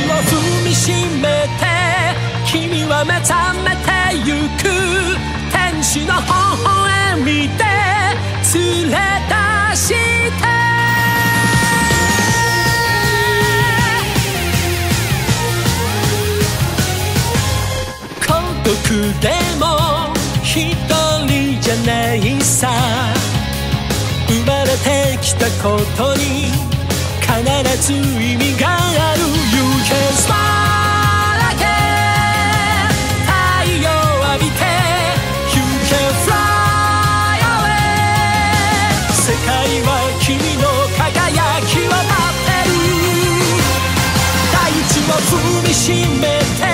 踏みしめて君は目覚めてゆく天使の微笑みで連れ出して。孤独でも一人じゃないさ。生まれてきたことに必ずしめて